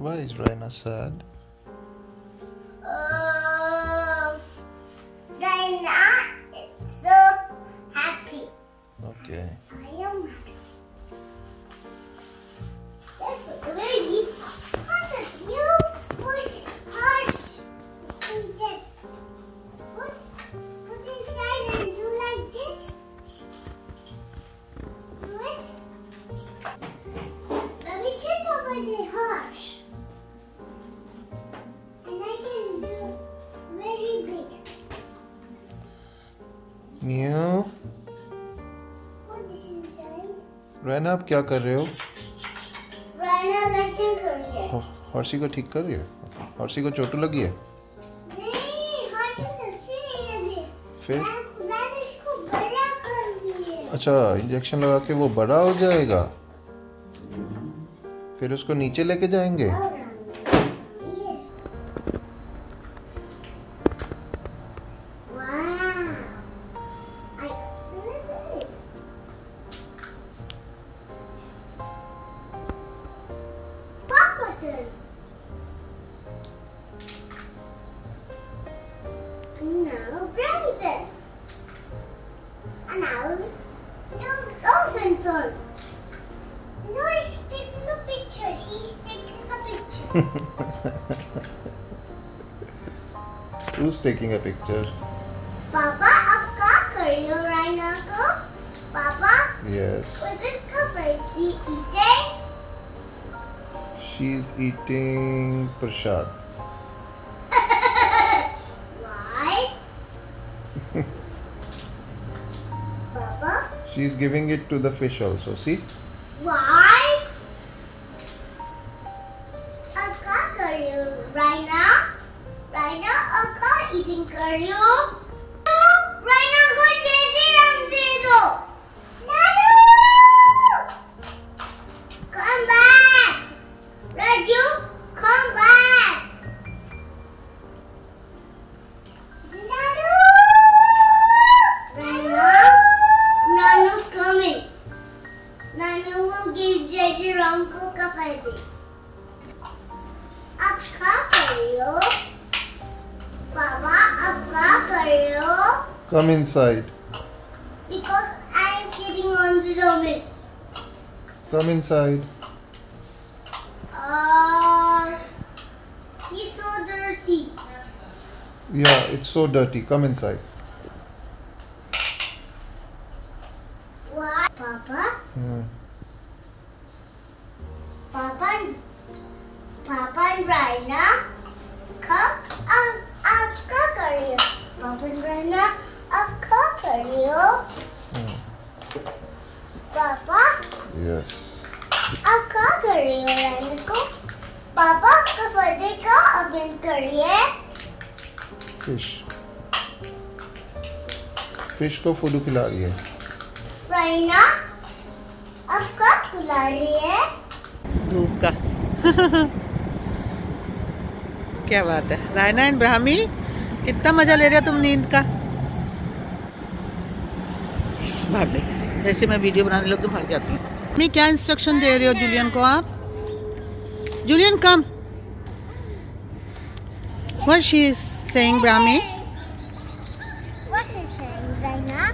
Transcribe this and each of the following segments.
Why is Raina sad? Raina आप क्या कर रहे हो? हो- हॉर्सी को ठीक कर रही हो? हॉर्सी को चोट लगी है? फिर? अच्छा इंजेक्शन लगा के वो बड़ा हो जाएगा। फिर उसको नीचे लेके जाएँगे? Pop button. Now Brandon. And now no dolphin turn. No, he's taking the picture. He's taking the picture. Who's taking a picture? पापा अब क्या कर रही हो राइना को पापा Yes. उधर कब बैठी इटे She's eating prasad. Why? Baba? She's giving it to the fish also, see? Why? I curry right now. Right now, I can't eating curry. Right now, go change it and Come inside. Because I'm sitting on the domain. Come inside. Uh, he's so dirty. Yeah, it's so dirty. Come inside. What, Papa? Hmm. Papa, Papa and Raina, come and, and cook Papa and Raina. अब क्या कर रही हो Hmm. पापा Yes. अब क्या कर रही हो रानी को पापा का अबेन करिए Fish. Fish को फ़ूड खिला रही है राइना अब क्या खिला रही है धूप का। क्या बात है। रायना एंड ब्राह्मी कितना मज़ा ले रहे हो तुम नींद का? भाग ले जैसे मैं वीडियो बनाने लग तो भाग जाती हूँ। मैं क्या इंस्ट्रक्शन दे रहे हो जूलियन को आप? Julian come what she is saying Brahmi What is saying Raina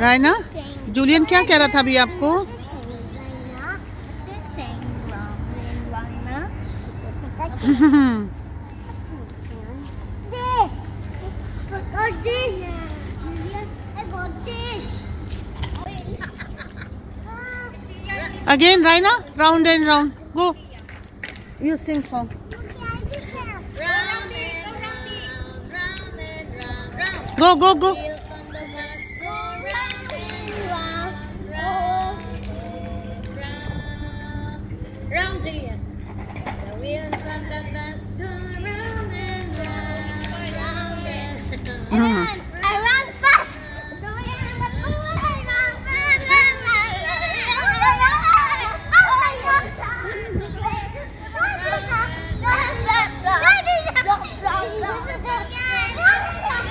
Raina Julian क्या कह रहा था अभी आपको? Again, Raina, round and round. Go. You sing song. Go, go, go. Round again. The wheels on the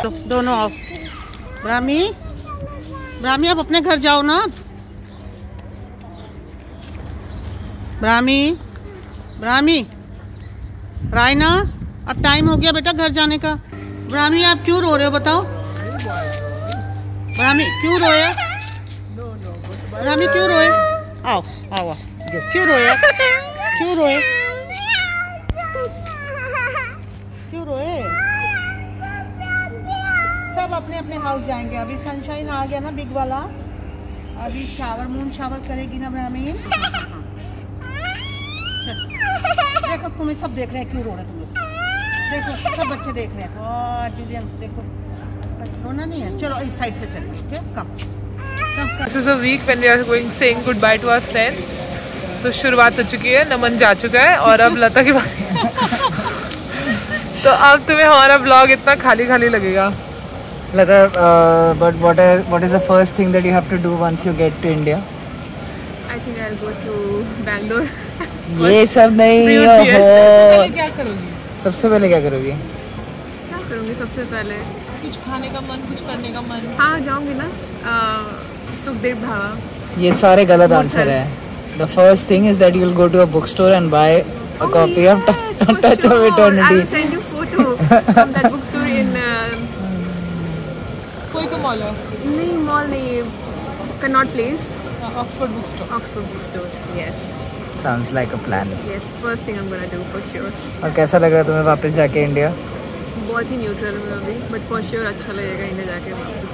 दो, दोनों of Brahmi Brahmi आप अपने घर जाओ ना। ब्राह्मी ब्राह्मी रायना अब टाइम हो गया बेटा घर जाने का। ब्राह्मी आप क्यों रो रहे हो बताओ। ब्राह्मी क्यों रोए? ब्राह्मी क्यों रोए? आओ आओ। क्यों रोए? क्यों रोए? अपने अपने हाउस जाएँगे। अभी सनशाइन आ गया ना बिग वाला। अभी शावर मून शावर करेगी ना ब्राह्मी चल। देखो, तुम्हें सब देख रहे हैं, क्यों रो रहे तुम लोग? देखो, सब बच्चे देख रहे हैं। और देखो। रोना नहीं है। चलो, इस साइड से चलिए ठीक कम This is a week when we are going saying goodbye to our friends. So, शुरुआत हो चुकी है, नमन जा चुका है, और अब लता की बारी। तो अब तुम्हें हमारा ब्लॉग इतना खाली खाली लगेगा। Lata, uh, but what are, what is the first thing that you have to do once you get to India? I think I'll go to Bangalore. ये सब नहीं पहले हो क्या करोगी सबसे पहले क्या करोगी क्या करूँगी सबसे पहले कुछ खाने का मन कुछ करने का मन हाँ जाऊँगी ना अ, सुखदेव ढाबा ये सारे गलत आंसर है the first thing is that you will go to a book store and buy a copy of touch of I will eternity send you photo from that bookstore in uh, कोई तो mall है? नहीं mall नहीं है Connaught Place Oxford book store Oxford book store yes sounds like a plan yes first thing I am gonna do for sure और कैसा लग रहा है तुम्हें वापस जाके इंडिया बहुत ही न्यूट्रल हूँ अभी बट फॉर श्योर अच्छा लगेगा इंडिया जाके वापस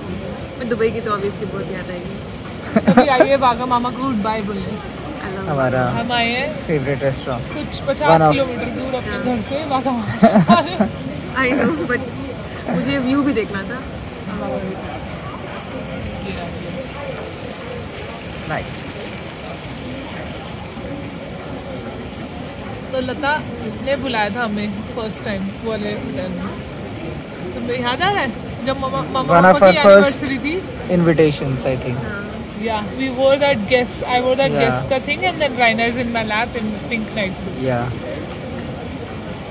मैं दुबई की तो ऑब्वियसली बहुत याद आएगी। कभी आइए बागा मामा को गुड बाय लव हमारा हम आए हैं फेवरेट रेस्टोरेंट कुछ पचास किलोमीटर दूर अपने घर से बागा मामा आई नो बट मुझे व्यू भी देखना था। नाइस तो लता ने बुलाया था हमें फ़र्स्ट टाइम वाले होटल में तुम्हें याद आ रहा है जब मामा मामा की एनिवर्सरी थी invitations I think Yeah, we wore that guest. I wore that Yeah. guest का thing, and then Raina is in my lap in pink night suit. या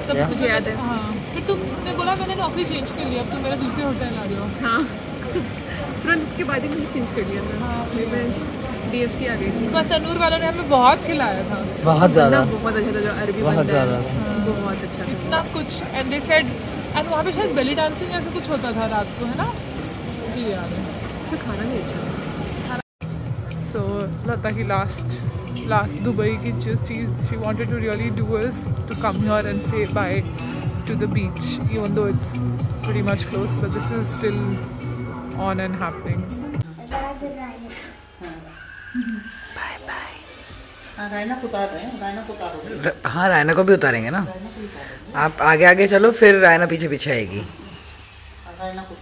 तब Yeah. मुझे याद है। हाँ फिर तुमने बोला मैंने नौकरी चेंज कर ली अब तुम मेरा दूसरे होटल आ जाओ। हाँ। तुरंत उसके बाद ही मैंने चेंज कर दिया था। हाँ, फिर मैं डी एफ़ सी आ गई थी। पर तनूर वालों ने हमें बहुत खिलाया था। बहुत ज़्यादा। बहुत अच्छा था जो अरबी बहुत ज़्यादा। बहुत अच्छा इतना कुछ एंड दे सेड एंड वहाँ पे शायद बेली डांसिंग ऐसा कुछ होता था रात को है ना? जी याद है। खाना नहीं अच्छा। सो लता की लास्ट लास्ट दुबई की जो चीज़ she wanted to really do is to come here and say bye to the beach even though it's pretty much close but this is still on and happening. हाँ, रायना को हैं रायना को हाँ भी उतारेंगे ना। आप आगे आगे चलो फिर रायना पीछे पीछे आएगी। रायना को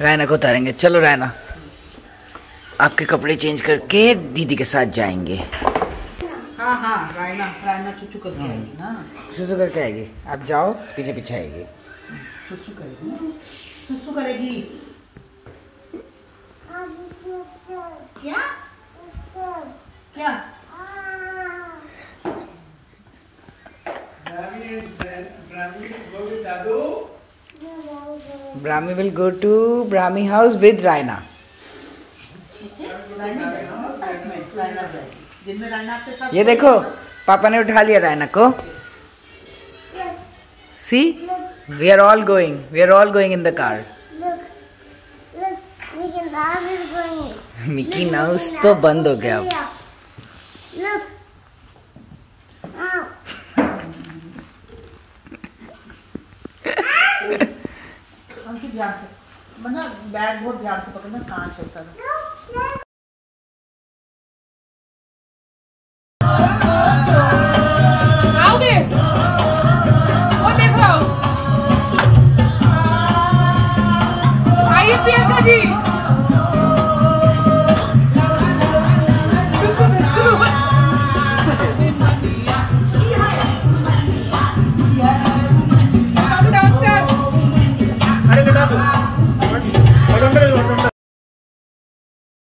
रायना को उतारेंगे। चलो रायना। आपके कपड़े चेंज करके दीदी के साथ जाएँगे। हाँ हाँ रायना रायना चुचू करके आएगी ना। करके आएगी। आप जाओ पीछे पीछे आएगी। चुचू करेगी ना? चुचू करेगी। क्या? क्या? Brahmi will go to Brahmi house with Raina Raina जाएगा साथ रायना आपके साथ ये देखो पापा ने उठा लिया रायना को। See we are all going we are all going in the car. Mickey Mouse तो बंद हो गया। अब ध्यान से मतलब बैग बहुत ध्यान से पकड़ना कांच होता है 地